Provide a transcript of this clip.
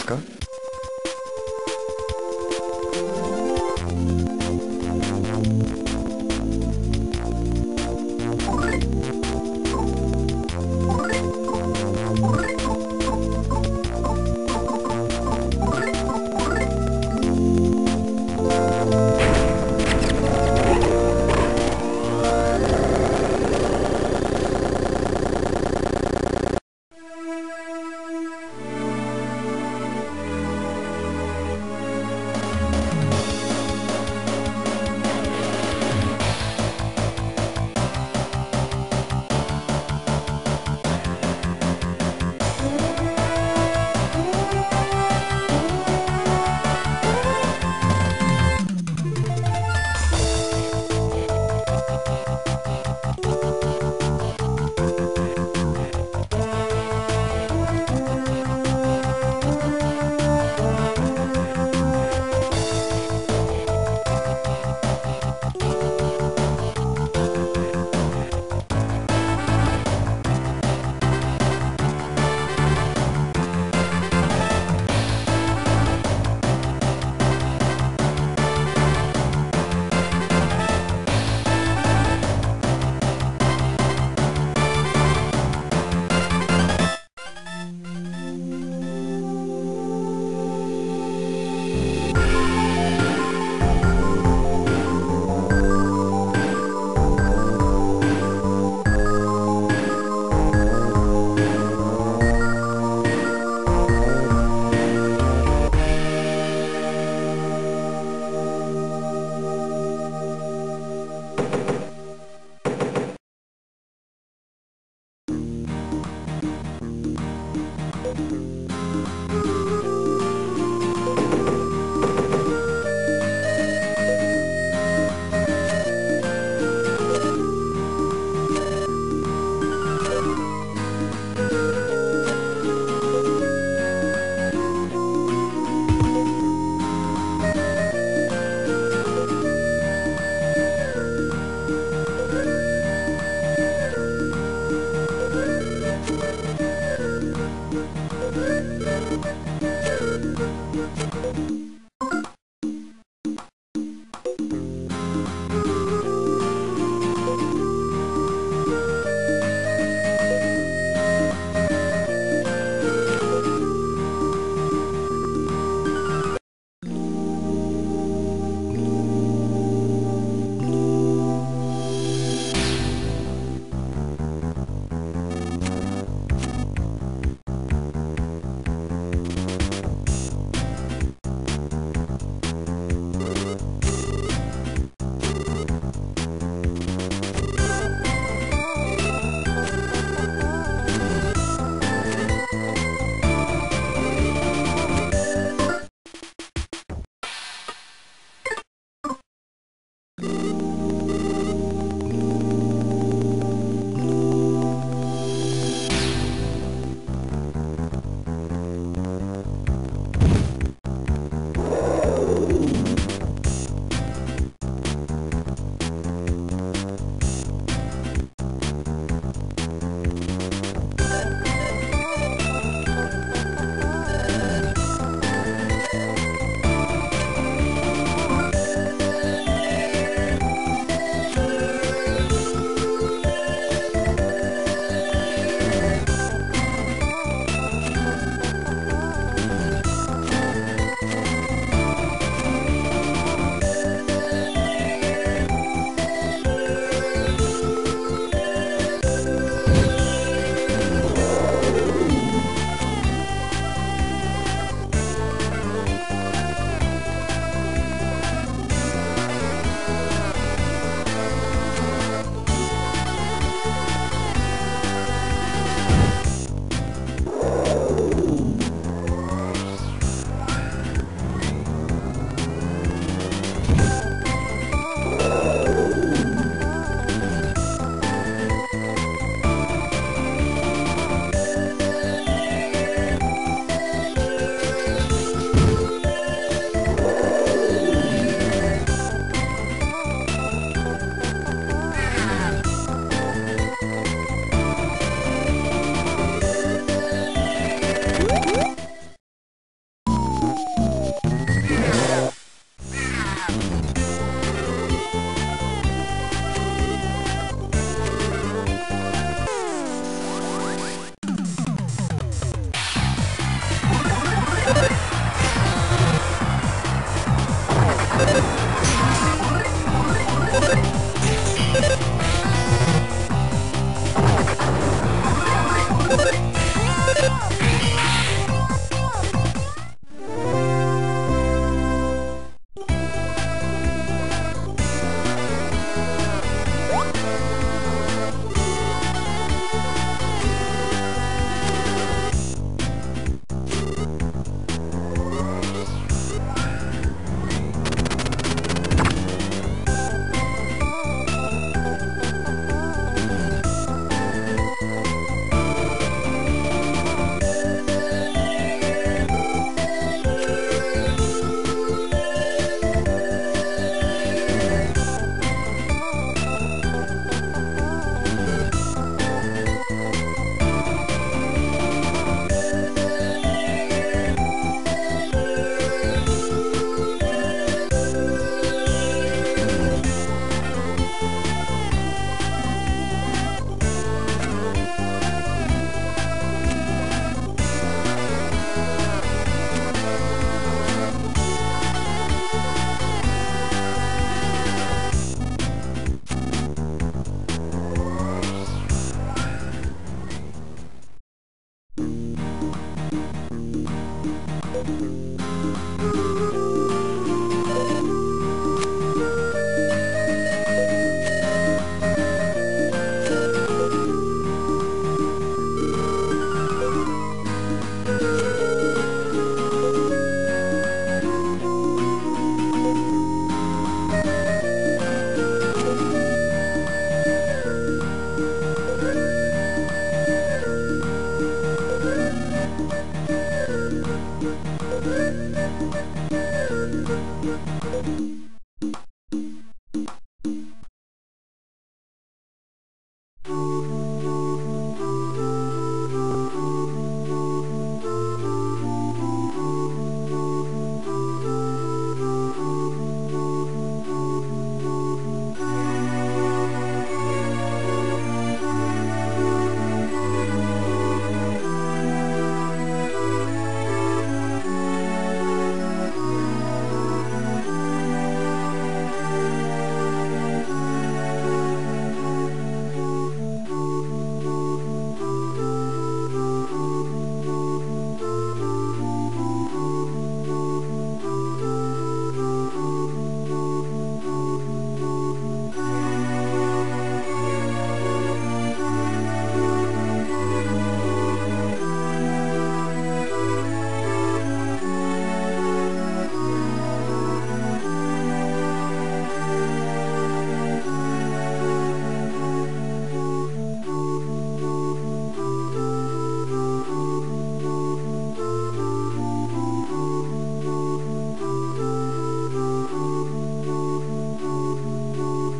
попытка.